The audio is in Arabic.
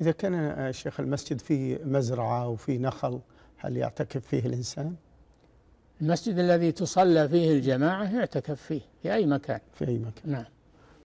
إذا كان آه، شيخ المسجد فيه مزرعة وفي نخل هل يعتكف فيه الإنسان؟ المسجد الذي تصلى فيه الجماعة يعتكف فيه في أي مكان. في أي مكان. نعم.